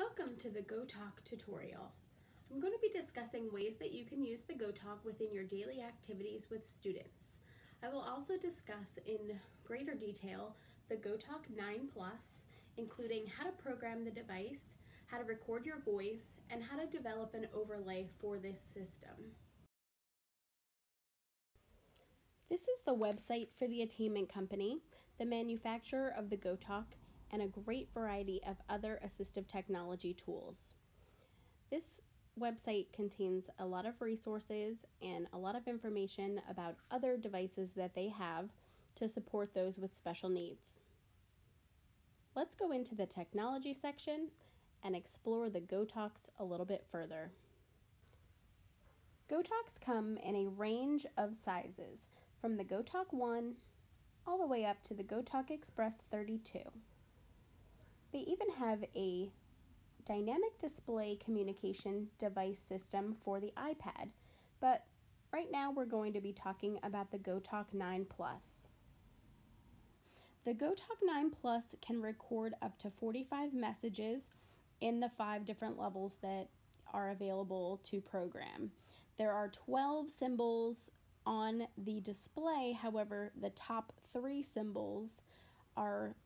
Welcome to the GoTalk tutorial. I'm going to be discussing ways that you can use the GoTalk within your daily activities with students. I will also discuss in greater detail the GoTalk 9 Plus, including how to program the device, how to record your voice, and how to develop an overlay for this system. This is the website for the Attainment Company, the manufacturer of the GoTalk, and a great variety of other assistive technology tools. This website contains a lot of resources and a lot of information about other devices that they have to support those with special needs. Let's go into the technology section and explore the GoTalks a little bit further. GoTalks come in a range of sizes from the GoTalk 1 all the way up to the GoTalk Express 32. They even have a dynamic display communication device system for the iPad, but right now we're going to be talking about the GoTalk 9 Plus. The GoTalk 9 Plus can record up to 45 messages in the five different levels that are available to program. There are 12 symbols on the display, however, the top three symbols are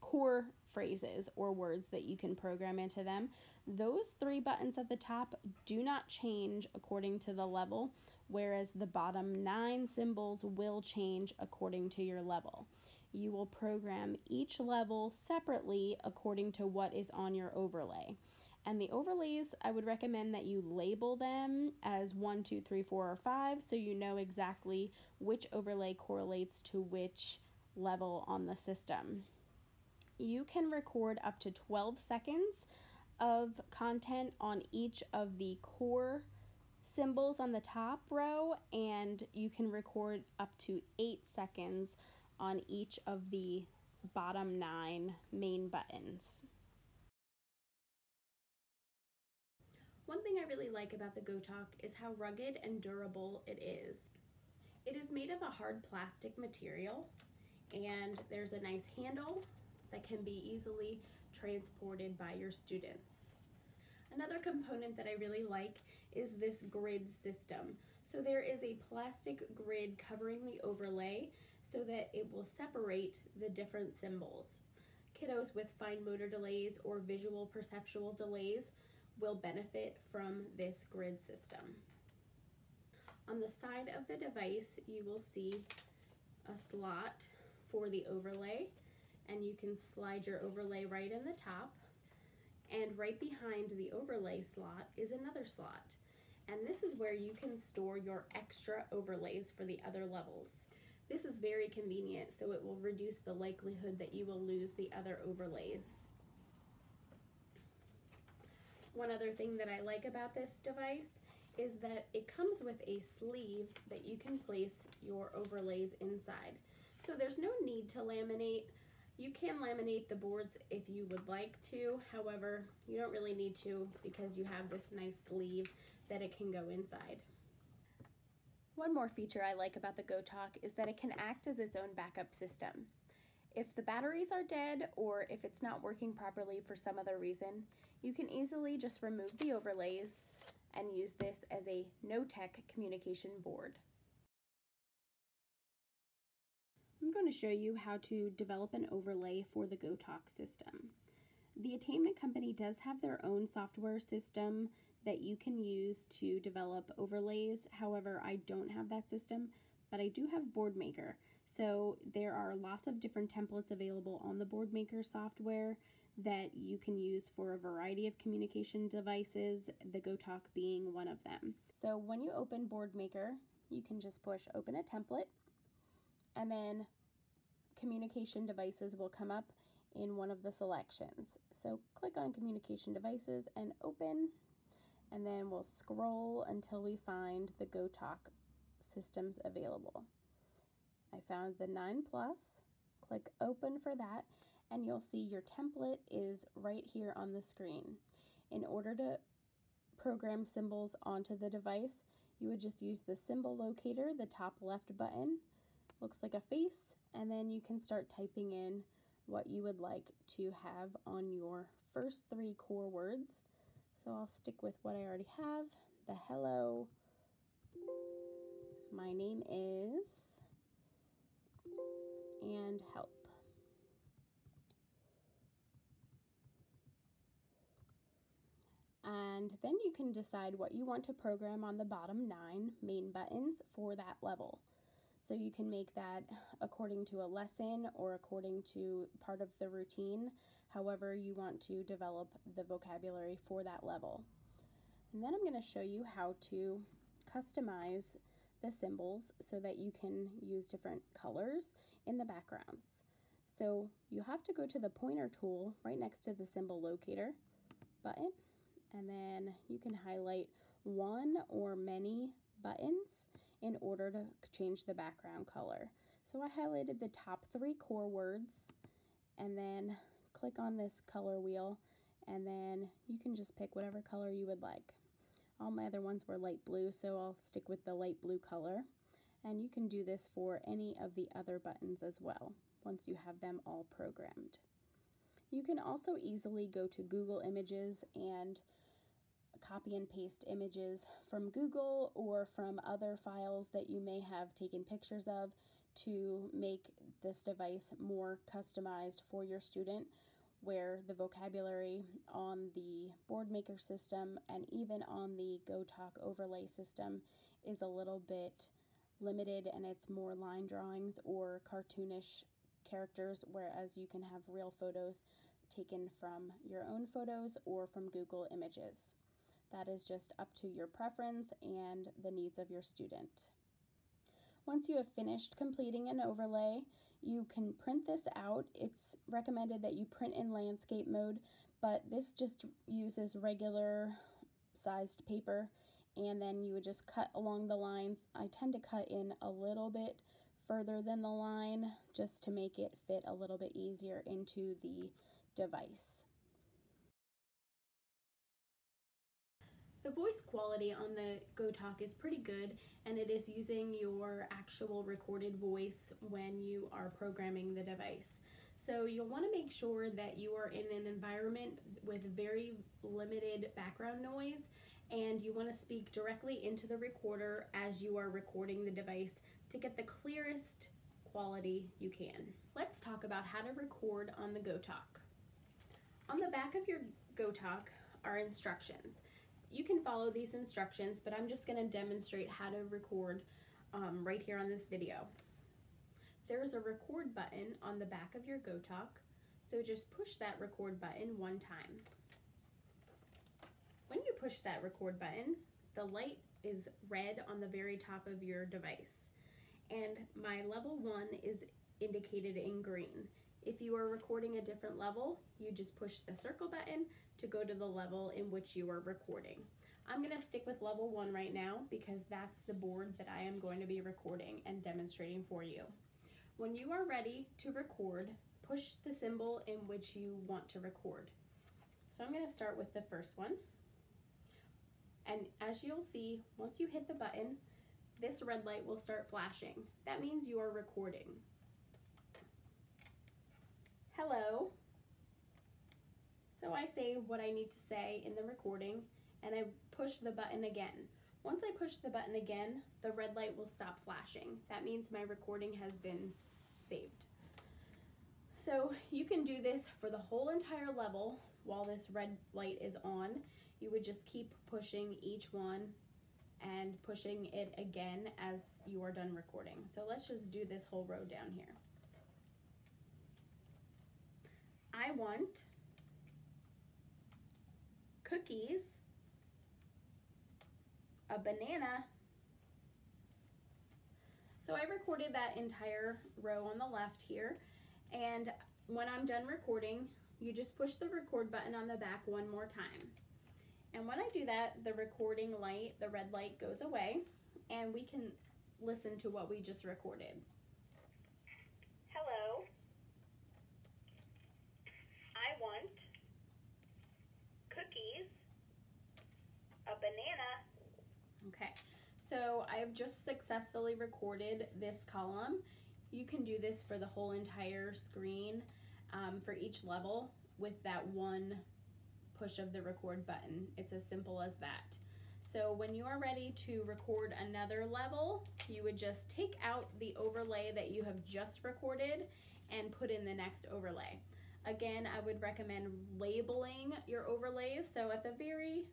core phrases or words that you can program into them. Those three buttons at the top do not change according to the level, whereas the bottom nine symbols will change according to your level. You will program each level separately according to what is on your overlay. And the overlays, I would recommend that you label them as one, two, three, four, or 5 so you know exactly which overlay correlates to which level on the system you can record up to 12 seconds of content on each of the core symbols on the top row and you can record up to 8 seconds on each of the bottom 9 main buttons. One thing I really like about the GoTalk is how rugged and durable it is. It is made of a hard plastic material and there's a nice handle that can be easily transported by your students. Another component that I really like is this grid system. So there is a plastic grid covering the overlay so that it will separate the different symbols. Kiddos with fine motor delays or visual perceptual delays will benefit from this grid system. On the side of the device, you will see a slot for the overlay and you can slide your overlay right in the top. And right behind the overlay slot is another slot. And this is where you can store your extra overlays for the other levels. This is very convenient, so it will reduce the likelihood that you will lose the other overlays. One other thing that I like about this device is that it comes with a sleeve that you can place your overlays inside. So there's no need to laminate you can laminate the boards if you would like to, however, you don't really need to because you have this nice sleeve that it can go inside. One more feature I like about the GoTalk is that it can act as its own backup system. If the batteries are dead or if it's not working properly for some other reason, you can easily just remove the overlays and use this as a no-tech communication board. I'm going to show you how to develop an overlay for the GoTalk system. The Attainment Company does have their own software system that you can use to develop overlays. However, I don't have that system, but I do have BoardMaker. So there are lots of different templates available on the BoardMaker software that you can use for a variety of communication devices, the GoTalk being one of them. So when you open BoardMaker, you can just push open a template and then communication devices will come up in one of the selections. So click on communication devices and open, and then we'll scroll until we find the GoTalk systems available. I found the 9 Plus, click open for that, and you'll see your template is right here on the screen. In order to program symbols onto the device, you would just use the symbol locator, the top left button, looks like a face, and then you can start typing in what you would like to have on your first three core words. So I'll stick with what I already have, the hello, my name is, and help. And then you can decide what you want to program on the bottom nine main buttons for that level. So you can make that according to a lesson or according to part of the routine, however you want to develop the vocabulary for that level. And then I'm going to show you how to customize the symbols so that you can use different colors in the backgrounds. So you have to go to the pointer tool right next to the symbol locator button and then you can highlight one or many buttons in order to change the background color. So I highlighted the top three core words and then click on this color wheel and then you can just pick whatever color you would like. All my other ones were light blue so I'll stick with the light blue color and you can do this for any of the other buttons as well once you have them all programmed. You can also easily go to Google Images and copy and paste images from Google or from other files that you may have taken pictures of to make this device more customized for your student where the vocabulary on the Boardmaker system and even on the GoTalk overlay system is a little bit limited and it's more line drawings or cartoonish characters, whereas you can have real photos taken from your own photos or from Google Images. That is just up to your preference and the needs of your student. Once you have finished completing an overlay, you can print this out. It's recommended that you print in landscape mode, but this just uses regular sized paper and then you would just cut along the lines. I tend to cut in a little bit further than the line just to make it fit a little bit easier into the device. The voice quality on the GoTalk is pretty good and it is using your actual recorded voice when you are programming the device. So you'll want to make sure that you are in an environment with very limited background noise and you want to speak directly into the recorder as you are recording the device to get the clearest quality you can. Let's talk about how to record on the GoTalk. On the back of your GoTalk are instructions you can follow these instructions, but I'm just going to demonstrate how to record um, right here on this video. There is a record button on the back of your GoTalk, so just push that record button one time. When you push that record button, the light is red on the very top of your device, and my level one is indicated in green. If you are recording a different level, you just push the circle button to go to the level in which you are recording. I'm going to stick with level one right now because that's the board that I am going to be recording and demonstrating for you. When you are ready to record, push the symbol in which you want to record. So I'm going to start with the first one. And as you'll see, once you hit the button, this red light will start flashing. That means you are recording hello. So I say what I need to say in the recording and I push the button again. Once I push the button again, the red light will stop flashing. That means my recording has been saved. So you can do this for the whole entire level while this red light is on. You would just keep pushing each one and pushing it again as you are done recording. So let's just do this whole row down here. I want cookies, a banana. So I recorded that entire row on the left here. And when I'm done recording, you just push the record button on the back one more time. And when I do that, the recording light, the red light goes away and we can listen to what we just recorded. Hello. I want cookies, a banana. Okay, so I've just successfully recorded this column. You can do this for the whole entire screen um, for each level with that one push of the record button. It's as simple as that. So when you are ready to record another level, you would just take out the overlay that you have just recorded and put in the next overlay. Again, I would recommend labeling your overlays. So at the very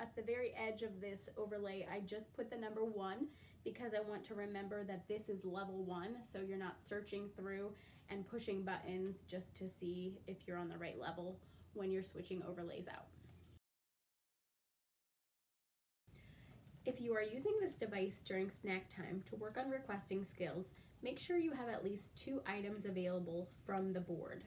at the very edge of this overlay, I just put the number one because I want to remember that this is level one. So you're not searching through and pushing buttons just to see if you're on the right level when you're switching overlays out. If you are using this device during snack time to work on requesting skills, make sure you have at least two items available from the board.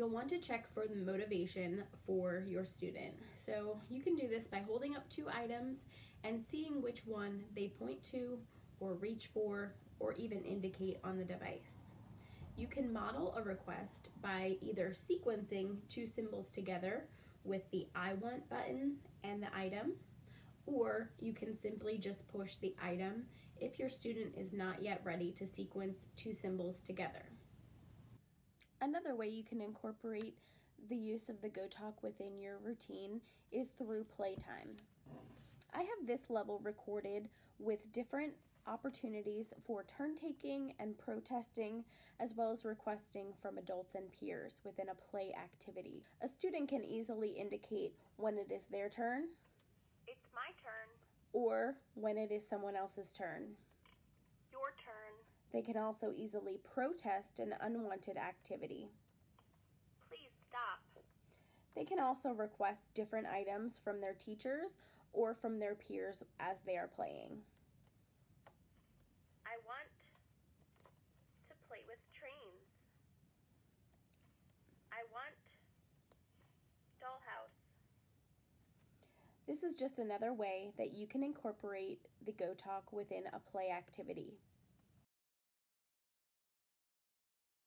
You'll want to check for the motivation for your student. So you can do this by holding up two items and seeing which one they point to or reach for or even indicate on the device. You can model a request by either sequencing two symbols together with the I want button and the item, or you can simply just push the item if your student is not yet ready to sequence two symbols together. Another way you can incorporate the use of the GoTalk within your routine is through playtime. I have this level recorded with different opportunities for turn taking and protesting, as well as requesting from adults and peers within a play activity. A student can easily indicate when it is their turn. It's my turn. Or when it is someone else's turn. They can also easily protest an unwanted activity. Please stop. They can also request different items from their teachers or from their peers as they are playing. I want to play with trains. I want dollhouse. This is just another way that you can incorporate the GoTalk within a play activity.